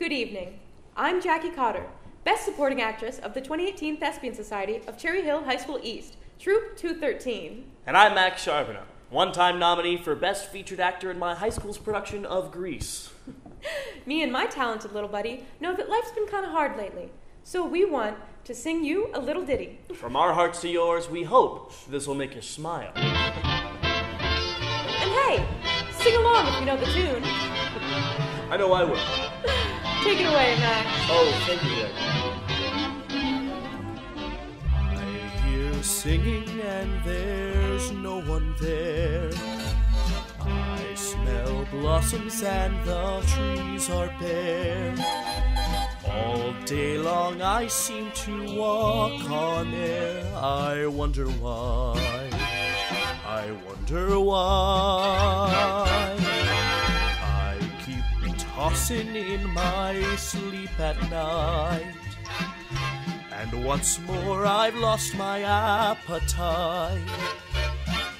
Good evening. I'm Jackie Cotter, Best Supporting Actress of the 2018 Thespian Society of Cherry Hill High School East, Troop 213. And I'm Max Charbonneau, one time nominee for Best Featured Actor in my high school's production of Grease. Me and my talented little buddy know that life's been kind of hard lately, so we want to sing you a little ditty. From our hearts to yours, we hope this will make you smile. And hey, sing along if you know the tune. I know I will. Take it away, Max. Oh, thank you, Jackie. I hear singing and there's no one there. I smell blossoms and the trees are bare. All day long I seem to walk on air. I wonder why. I wonder why. Tossing in my sleep at night. And once more I've lost my appetite.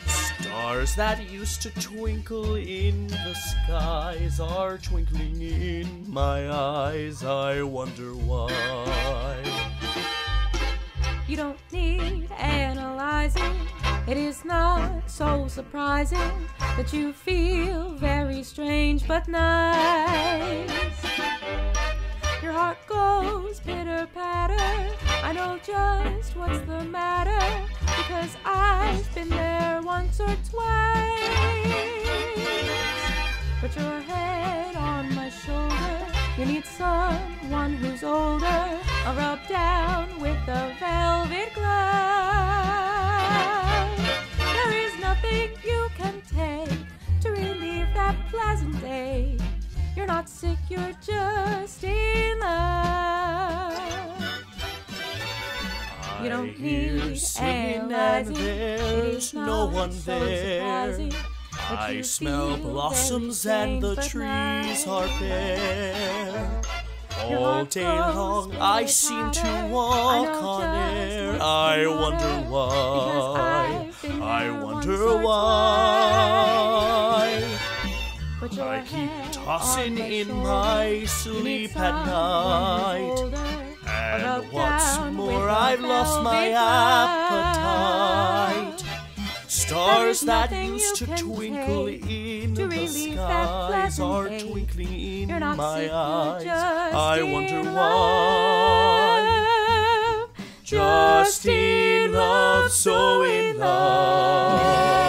Stars that used to twinkle in the skies are twinkling in my eyes. I wonder why. You don't need analyzing. It is not so surprising that you feel very strange but nice. Your heart goes pitter patter. I know just what's the matter because I've been there once or twice. Put your head on my shoulder. You need someone who's older. I'll rub down with a velvet glove. There is nothing you can take to relieve that pleasant day. You're not sick, you're just in love. You don't need analyzing. There's no one there. I smell blossoms and the trees are bare. All day long I seem to walk on air. I wonder why. I wonder why. I keep tossing in my sleep at night. And what's more I've lost my appetite. Stars that used to twinkle in to the skies are twinkling in my eyes. I wonder why. Just in love, so in love.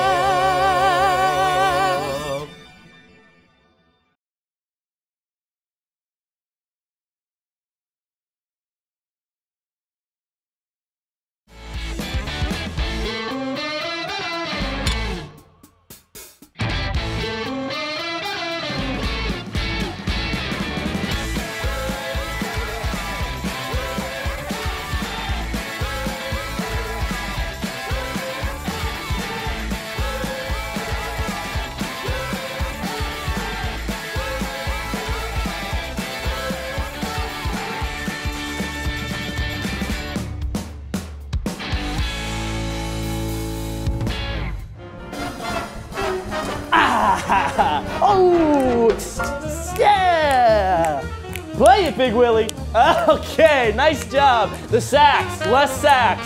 Okay, nice job. The sax, less sax.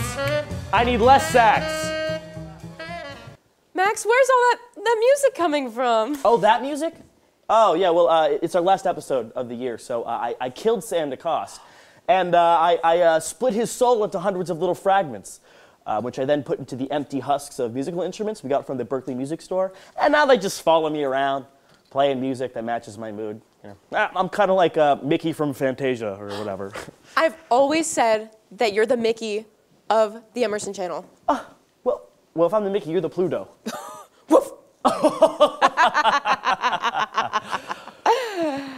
I need less sax. Max, where's all that, that music coming from? Oh, that music? Oh, yeah, well, uh, it's our last episode of the year, so uh, I, I killed Sam DeCoste. And uh, I, I uh, split his soul into hundreds of little fragments, uh, which I then put into the empty husks of musical instruments we got from the Berklee Music Store. And now they just follow me around, playing music that matches my mood. You know, Ah, I'm kind of like uh, Mickey from Fantasia or whatever. I've always said that you're the Mickey of the Emerson Channel. well, well, if I'm the Mickey, you're the Pluto. Woof.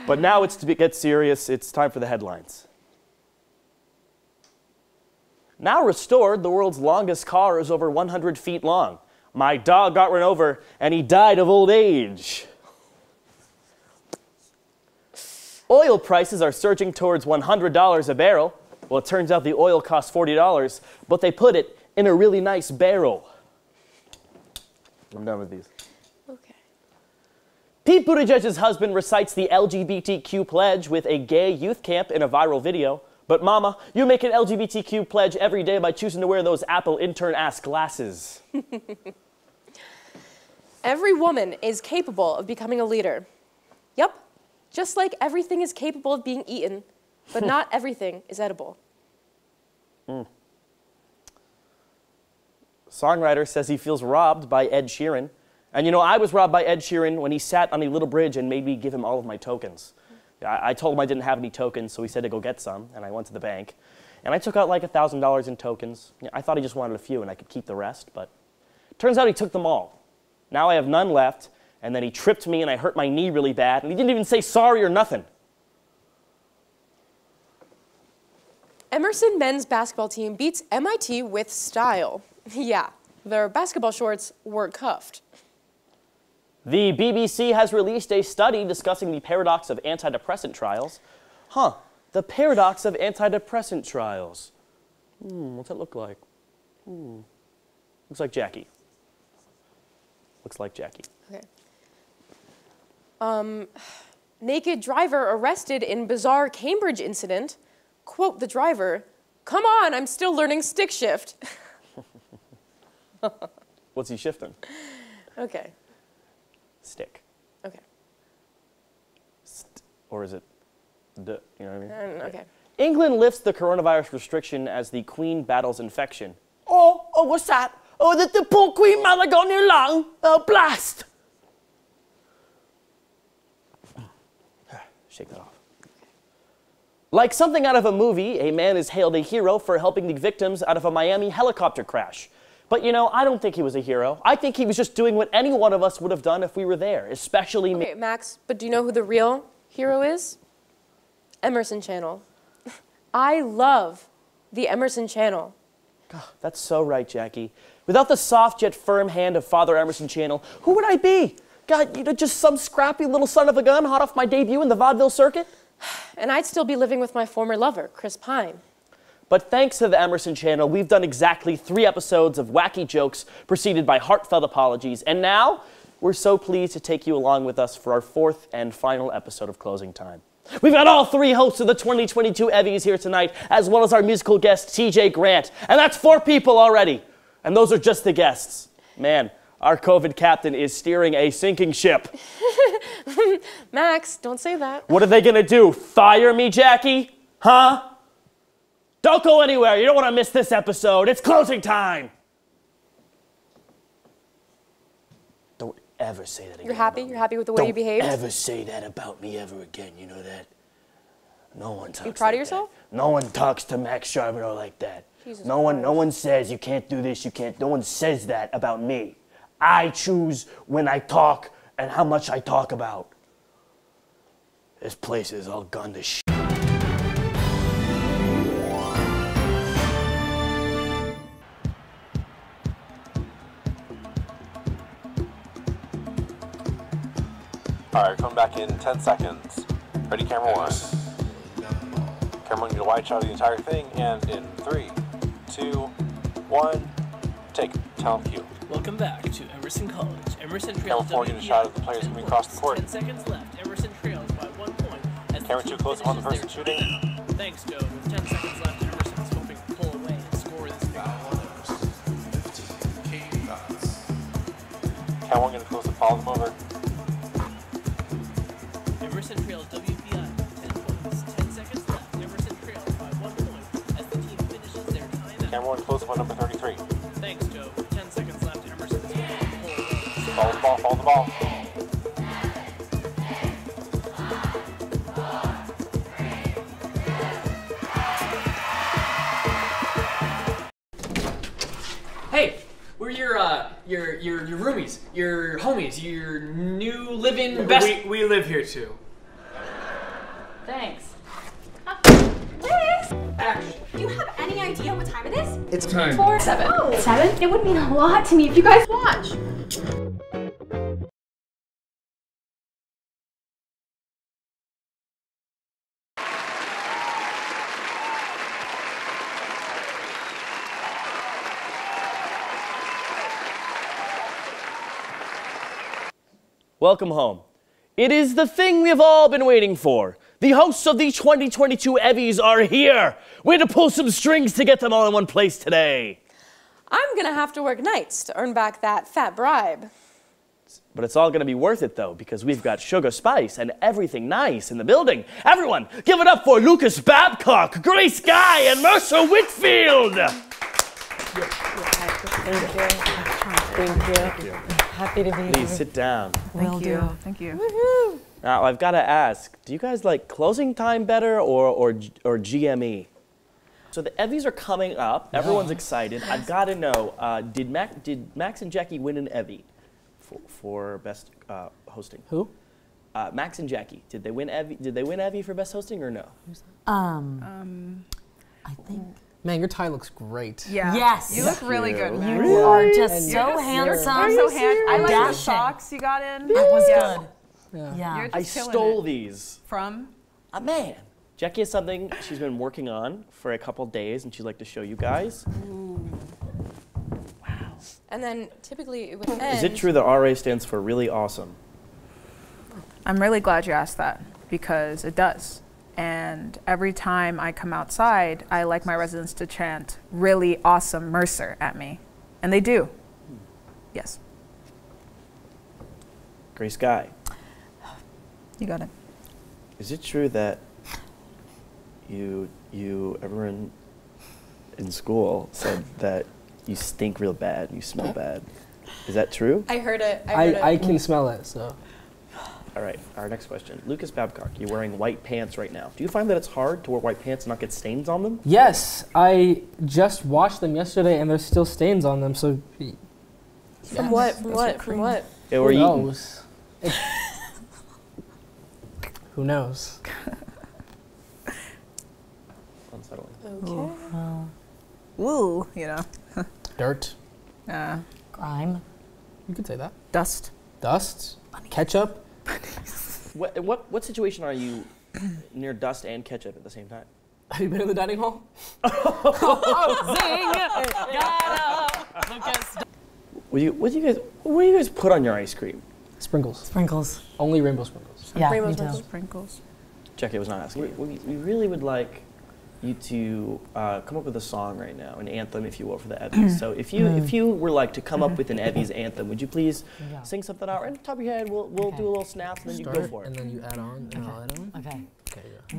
But now it's to be, get serious. It's time for the headlines. Now restored, the world's longest car is over 100 feet long. My dog got run over and he died of old age. Oil prices are surging towards $100 a barrel. Well, it turns out the oil costs $40, but they put it in a really nice barrel. I'm done with these. Okay. Pete Buttigieg's husband recites the LGBTQ pledge with a gay youth camp in a viral video. But mama, you make an LGBTQ pledge every day by choosing to wear those Apple intern ass glasses. Every woman is capable of becoming a leader. Yep, just like everything is capable of being eaten, but not everything is edible. Hmm. Songwriter says he feels robbed by Ed Sheeran. And you know, I was robbed by Ed Sheeran when he sat on a little bridge and made me give him all of my tokens. I, I told him I didn't have any tokens, so he said to go get some, and I went to the bank. And I took out like $1,000 in tokens. I thought he just wanted a few and I could keep the rest, but turns out he took them all. Now I have none left, and then he tripped me and I hurt my knee really bad, and he didn't even say sorry or nothing. Emerson men's basketball team beats MIT with style. Yeah, their basketball shorts were cuffed. The BBC has released a study discussing the paradox of antidepressant trials. Huh, the paradox of antidepressant trials. Hmm, what's that look like? Hmm. Looks like Jackie. Looks like Jackie. Okay. Um, naked driver arrested in bizarre Cambridge incident. Quote the driver, Come on, I'm still learning stick shift. What's he shifting? okay, Stick. okay, St- or is it the, you know what I mean? um, okay. England lifts the coronavirus restriction as the Queen battles infection. Oh, oh, what's that? Oh, the, the poor Queen Mother got new lung. Oh, blast! Shake that off. Like something out of a movie, a man is hailed a hero for helping the victims out of a Miami helicopter crash. But you know, I don't think he was a hero. I think he was just doing what any one of us would have done if we were there, especially me. Okay, Max, but do you know who the real hero is? Emerson Channel. I love the Emerson Channel. That's so right, Jackie. Without the soft yet firm hand of Father Emerson Channel, who would I be? God, you know, just some scrappy little son of a gun hot off my debut in the vaudeville circuit? And I'd still be living with my former lover, Chris Pine. But thanks to the Emerson Channel, we've done exactly three episodes of wacky jokes preceded by heartfelt apologies. And now, we're so pleased to take you along with us for our fourth and final episode of Closing Time. We've got all three hosts of the 2022 Evvies here tonight, as well as our musical guest, TJ Grant. And that's four people already. And those are just the guests. Man, our COVID captain is steering a sinking ship. Max, don't say that. What are they gonna do? Fire me, Jackie? Huh? Don't go anywhere. You don't want to miss this episode. It's closing time. Don't ever say that again. You're happy? You're happy with the way Don't you behaved? Don't ever say that about me ever again. You know that? No one talks. You proud of yourself? That. No one talks to Max Charbonneau like that. Jesus no one. No one says you can't do this. You can't. No one says that about me. I choose when I talk and how much I talk about. This place is all gone to shit. Alright, come back in 10 seconds. Ready, camera one. Camera one, get a wide shot of the entire thing, and in three, two, one, take. Talent cue. Welcome back to Emerson College. Emerson trails four, get a WPI shot of the players 10 coming across the court. 10 seconds left. Emerson trails by one point. As the Camera team close upon the person shooting. Thanks, Joe. With 10 seconds left, Emerson is hoping to pull away and score this big one. Camera one, get close up, follow them over. Too. Thanks. Action. Do you have any idea what time it is? It's time. Four, seven. Oh. Seven? It would mean a lot to me if you guys watch. Welcome home. It is the thing we have all been waiting for. The hosts of the 2022 Evvies are here. We had to pull some strings to get them all in one place today. I'm gonna have to work nights to earn back that fat bribe. But it's all gonna be worth it though, because we've got Sugar Spice and everything nice in the building. Everyone, give it up for Lucas Babcock, Grace Guy, and Mercer Whitfield. Happy to be here. Please sit down. Will do. Thank you. Now I've got to ask: Do you guys like closing time better or or or GME? So the Evvies are coming up. Everyone's excited. I've got to know: uh, Did Mac, did Max and Jackie win an Evvy for, for best uh, hosting? Who? Uh, Max and Jackie. Did they win Evvy? Did they win Evvy for best hosting or no? Um, I think. Man, your tie looks great. Yeah. Yes. You look really good, you. Max. You are just And so You're handsome. You're so handsome. I like the Dashing. socks you got in. That was Yeah. good. Yeah. Yeah. You're I just killing stole it. these. From? Ah man. Jackie has something she's been working on for a couple days, and she'd like to show you guys. Wow. And then typically it would end. Is it true that RA stands for really awesome? I'm really glad you asked that because it does. And every time I come outside, I like my residents to chant really awesome Mercer at me. And they do. Yes. Grace Guy. You got it. Is it true that you you everyone in school said that you stink real bad, you smell bad? Is that true? I heard it. I heard I, I can smell it, so. All right, our next question. Lucas Babcock, you're wearing white pants right now. Do you find that it's hard to wear white pants and not get stains on them? Yes, I just washed them yesterday and there's still stains on them, so From what? From what? From what? They were who knows? It- who knows? Unsettling. Okay. Woo, you know. Dirt. Uh, Grime. You could say that. dust. Dust. Ketchup. What, what, what situation are you near dust and ketchup at the same time? Have you been in the dining hall? What do you, what do you guys, what do you guys put on your ice cream? Sprinkles. Sprinkles. Only rainbow sprinkles. Yeah, Rainbow me too. sprinkles. Sprinkles. Jackie, I was not asking. We, we, we really would like you to uh, come up with a song right now, an anthem, if you will, for the Evvies. Mm-hmm. so if you if mm-hmm. you were like to come up mm-hmm. with an Evvies anthem, would you please Yeah. sing something out right on the top of your head? We'll, we'll Okay. do a little snap and then you go for it. and then you add on, and I'll add on. Okay. Okay, yeah.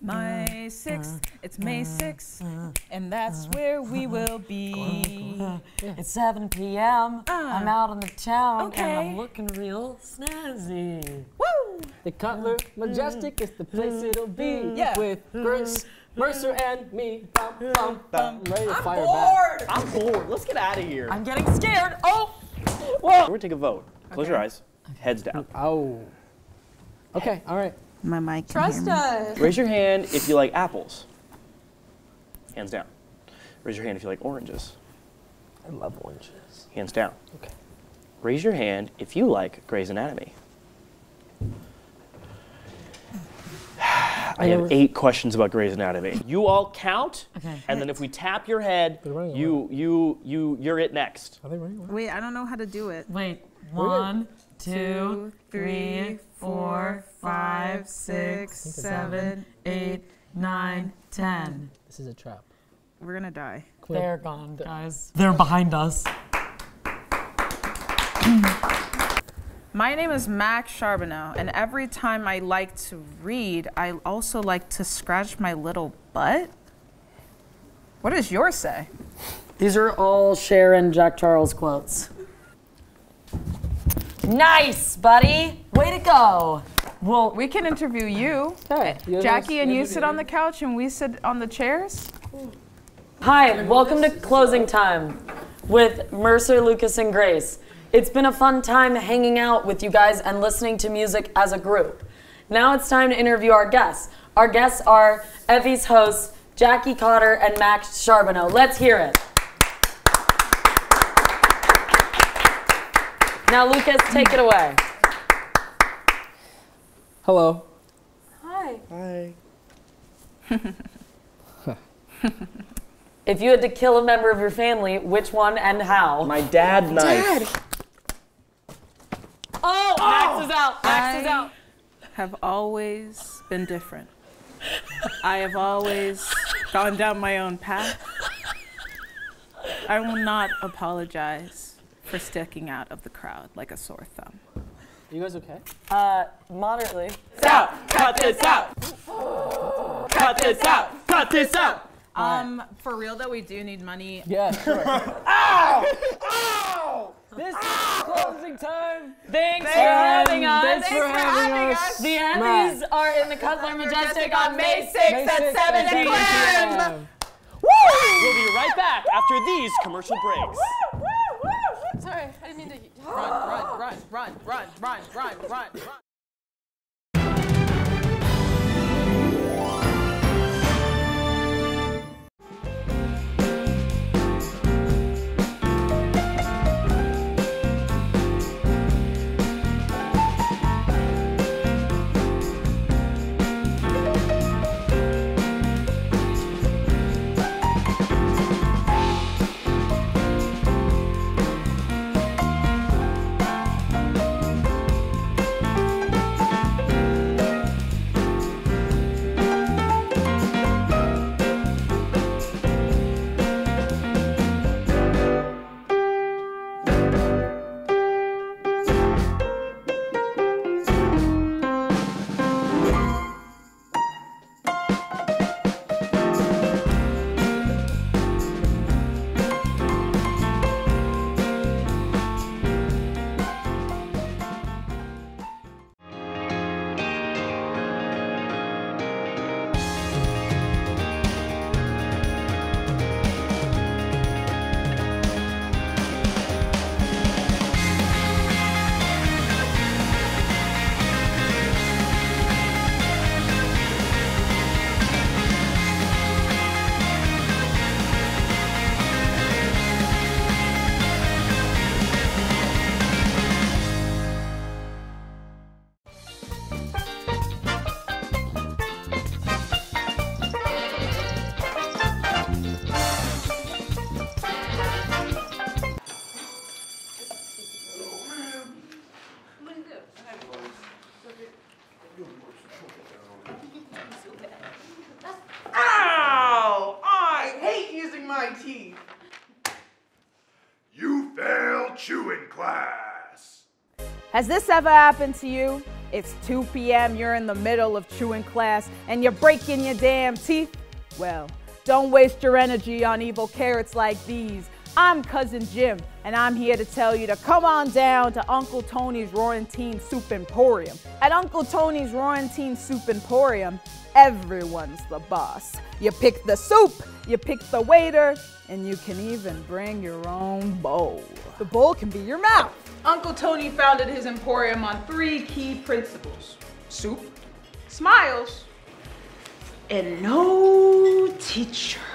My sixth, it's May 6th, and that's where we will be. It's 7 p.m. I'm ah. out on the town and I'm looking real snazzy. Woo! The Cutler mm. Majestic is the place mm. it'll be. Mm. Yeah. With Grace, Mercer, and me. Bum, bum, bum. I'm ready to fire back. I'm bored. Let's get out of here. I'm getting scared. Oh! Whoa! We're gonna take a vote. Close your eyes. Heads down. Oh. Okay, all right. My mic. Trust us. Raise your hand if you like apples. Hands down. Raise your hand if you like oranges. I love oranges. Hands down. Okay. Raise your hand if you like Grey's Anatomy. I have eight questions about Grey's Anatomy. You all count, Okay. and then if we tap your head, you you you you're it next. Are they ready? Wait, I don't know how to do it. Wait. One, two, three, four, five, six, seven, eight, nine, ten. This is a trap. We're gonna die. They're gone, guys. They're behind us. My name is Max Charbonneau, and every time I like to read, I also like to scratch my little butt. What does yours say? These are all Sharon Jack Charles quotes. Nice, buddy. Way to go. Well, We can interview you. Hey, you guys- Jackie and you sit on the couch and we sit on the chairs. Hi, welcome to Closing Time with Mercer, Lucas, and Grace. It's been a fun time hanging out with you guys and listening to music as a group. Now it's time to interview our guests. Our guests are Evvies hosts, Jackie Cotter and Max Charbonneau. Let's hear it. Now, Lucas, take it away. Hello. Hi. Hi. If you had to kill a member of your family, which one and how? My dad knife. Out. Max is I out. have always been different. I have always gone down my own path. I will not apologize for sticking out of the crowd like a sore thumb. Are you guys okay? Uh, moderately. Out! Cut this out! Cut this out! Cut this out! Um, for real though, we do need money. Yeah, sure. this ah! is closing time. Thanks for having us. Thanks for having us. The Evvies are in the Cutler Majestic on May 6th May at 6th 7 at 7 p.m. p.m. We'll be right back after these commercial breaks. Sorry, I didn't mean to. Run, run, run, run, run, run, run, run, class. Has this ever happened to you? It's 2 p.m., you're in the middle of chewing class, and you're breaking your damn teeth? Well, don't waste your energy on evil carrots like these. I'm Cousin Jim, and I'm here to tell you to come on down to Uncle Tony's Roaring Teen Soup Emporium. At Uncle Tony's Roaring Teen Soup Emporium, everyone's the boss. You pick the soup, you pick the waiter, and you can even bring your own bowl. The bowl can be your mouth. Uncle Tony founded his emporium on three key principles soup, smiles, and no teachers.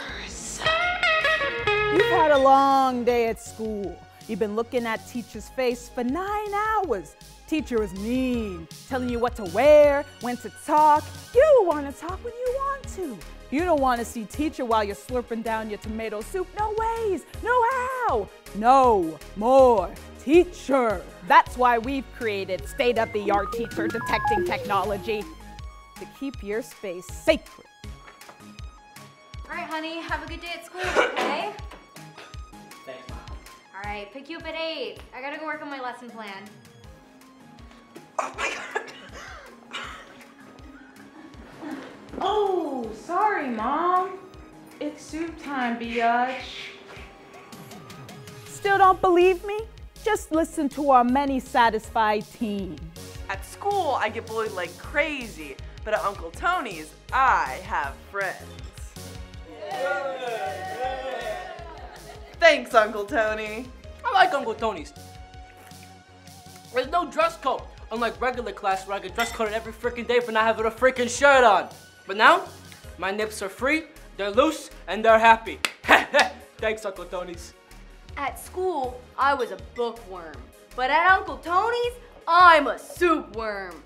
You've had a long day at school. You've been looking at teacher's face for nine hours. Teacher is mean, telling you what to wear, when to talk. You want to talk when you want to. You don't want to see teacher while you're slurping down your tomato soup. No ways, no how. No more teacher. That's why we've created state-of-the-art teacher detecting technology to keep your space sacred. All right, honey, have a good day at school, okay? Thanks, Mom. All right, pick you up at 8. I gotta go work on my lesson plan. Oh, my God. oh, sorry, Mom. It's soup time, biatch. Still don't believe me? Just listen to our many satisfied teens. At school, I get bullied like crazy, but at Uncle Tony's, I have friends. Thanks, Uncle Tony. I like Uncle Tony's. There's no dress code, unlike regular class where I get dress coded every freaking day for not having a freaking shirt on. But now, my nips are free, they're loose, and they're happy. Thanks, Uncle Tony's. At school, I was a bookworm. But at Uncle Tony's, I'm a soup worm.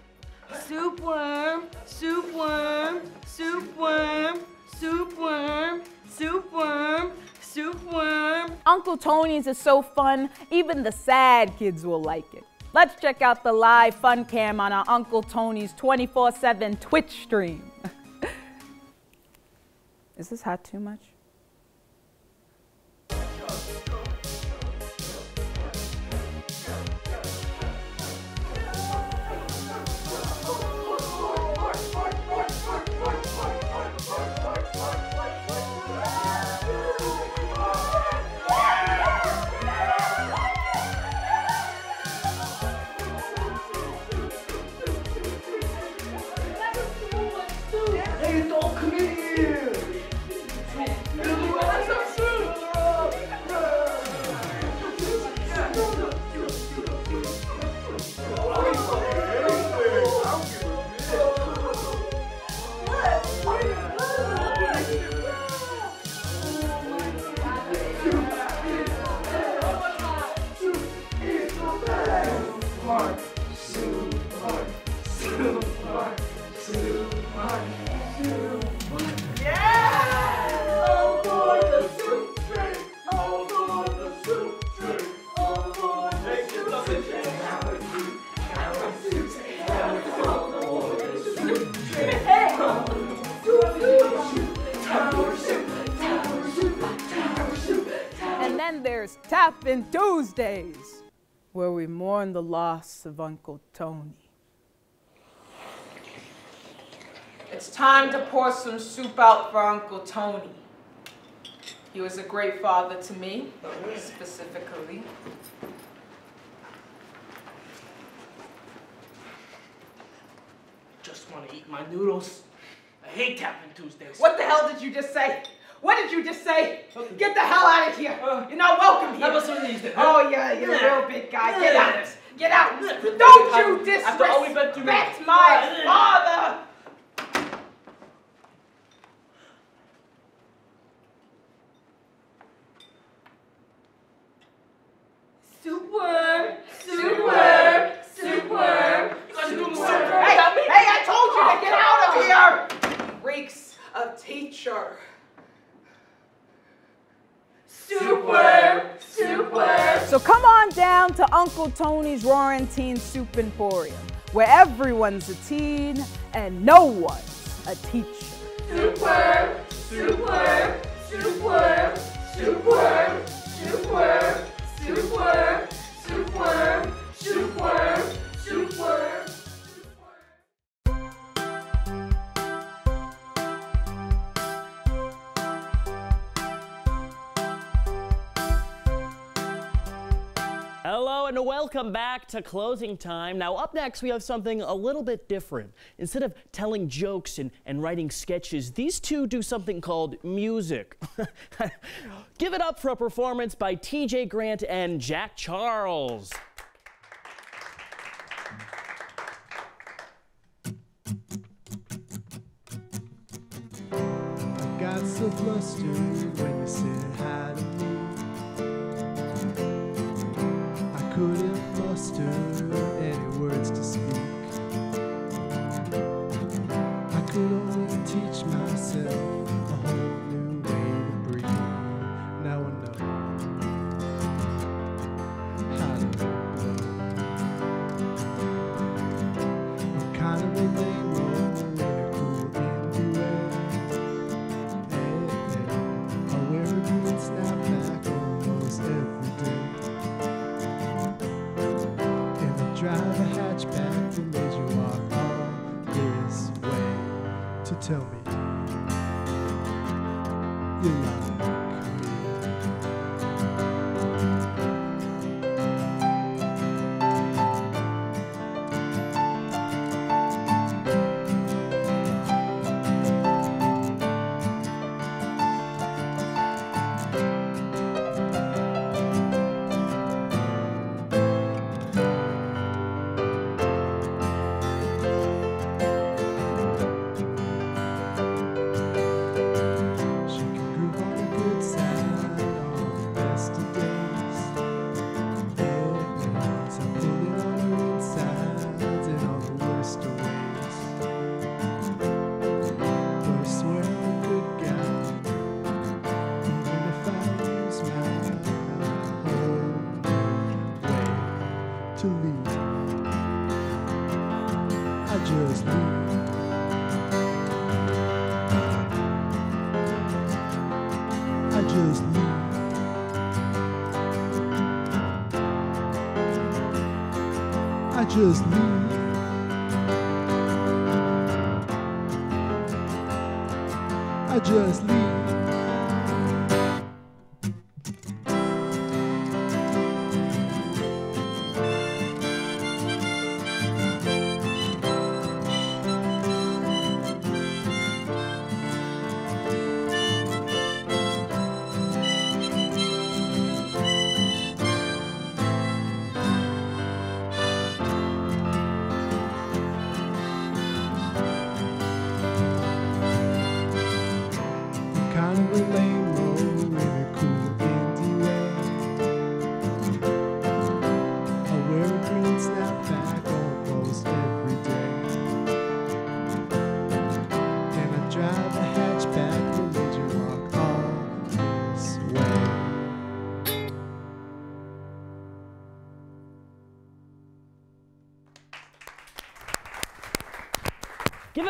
Soup worm, soup worm, soup worm, soup worm, soup worm, Uncle Tony's is so fun, even the sad kids will like it. Let's check out the live fun cam on our Uncle Tony's 24 7 Twitch stream. Is this hot too much? There's Tapping Tuesdays, where we mourn the loss of Uncle Tony. It's time to pour some soup out for Uncle Tony. He was a great father to me, specifically. I just want to eat my noodles. I hate tapping Tuesdays. What the hell did you just say? What did you just say? Get the hell out of here. Uh, you're not welcome here. How about some of these then? Oh, yeah, you're a real big guy. Get out. Get out. Don't you After all we've been through. disrespect my father. Soup worm, superworm, soup worm, superworm. Hey, hey, I told you to get out of here. Reeks of teacher. Soup worm, superworm. So come on down to Uncle Tony's Roaring Teen Soup Emporium, where everyone's a teen and no one's a teacher. Soup worm, superworm, welcome back to Closing Time. Now, up next, we have something a little bit different. Instead of telling jokes and, and writing sketches, these two do something called music. Give it up for a performance by TJ Grant and Jack Charles. Got so flustered when you said I just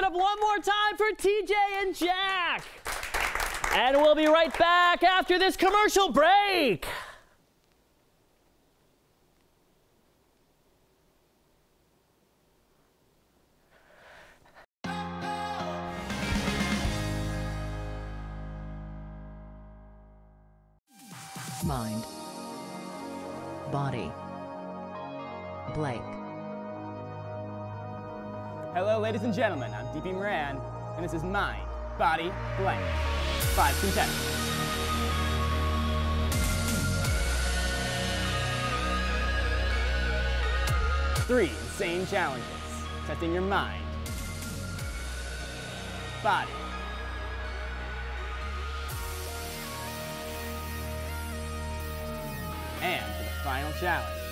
it up one more time for TJ and Jack. And we'll be right back after this commercial break. Mind. Body. Blank. Hello, ladies and gentlemen. I'm DP Moran, and this is Mind, Body, Blank. Five contestants. Three insane challenges, testing your mind, body, and for the final challenge,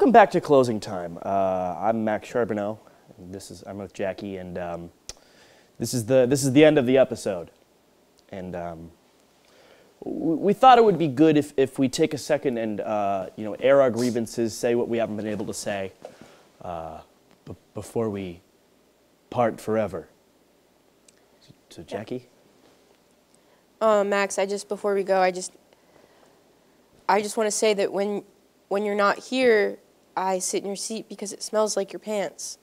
Welcome back to Closing Time. Uh, I'm Max Charbonneau. This is I'm with Jackie, and um, this is the this is the end of the episode. And um, we thought it would be good if, if we take a second and uh, you know air our grievances, say what we haven't been able to say uh, before we part forever. So, so Jackie, Uh, Max, I just before we go, I just I just want to say that when when you're not here, I sit in your seat because it smells like your pants.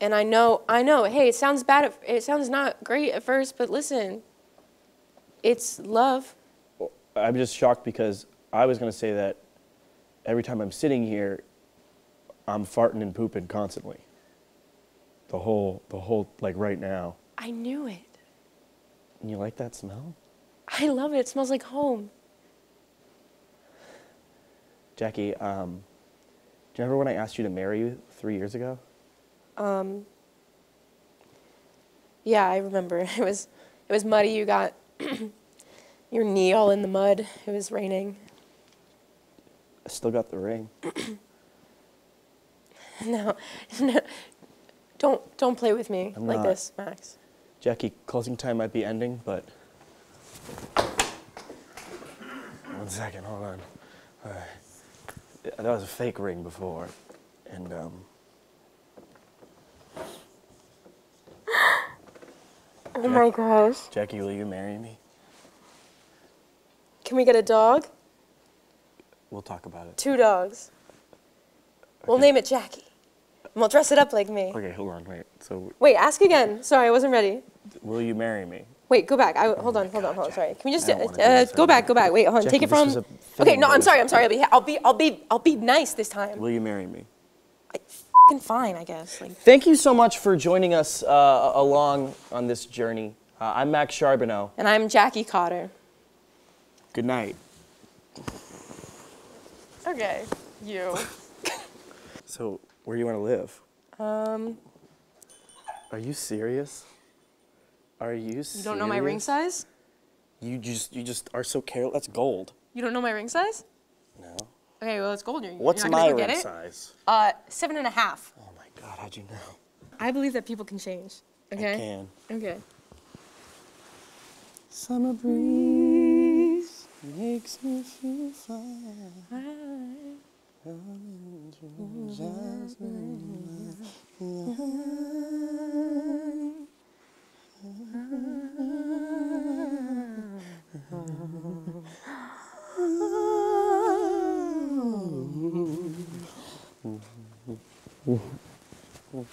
And I know, I know. Hey, it sounds bad. At, it sounds not great at first, but listen, it's love. I'm just shocked because I was going to say that every time I'm sitting here, I'm farting and pooping constantly. The whole, the whole, like right now. I knew it. And you like that smell? I love it. It smells like home. Jackie, um, do you remember when I asked you to marry you three years ago? Um, yeah, I remember. It was it was muddy. You got your knee all in the mud. It was raining. I still got the ring. No, no, don't don't play with me I'm like not. this, Max. Jackie, closing time might be ending, but. One second, hold on. Uh, that was a fake ring before, and um. Oh my gosh. Jackie, will you marry me? Can we get a dog? We'll talk about it. Two dogs. We'll name it Jackie. We'll dress it up like me. Okay, hold on, wait. So, Wait, ask again. Sorry, I wasn't ready. will you marry me? Wait, go back. I, hold on, hold on, hold on. Sorry. Can we just I uh, uh, go back, go back. Wait, hold on. Jackie, Take it from. Okay, no, I'm sorry. I'm sorry. I'll be, I'll be, I'll be, I'll be nice this time. Will you marry me? Fucking fine, I guess. Like, Thank you so much for joining us uh, along on this journey. Uh, I'm Max Charbonneau. and I'm Jackie Cotter. Good night. Okay, you. So, where do you want to live? Um, Are you serious? Are you serious? you don't know my ring size? You just you just are so careless. That's gold. You don't know my ring size? No. Okay, well it's gold. You're, What's you're not my go get ring it? size? Uh, seven and a half. Oh my God, how'd you know? I believe that people can change. Okay. I can. Okay. Summer breeze makes me feel fine. 오. 오.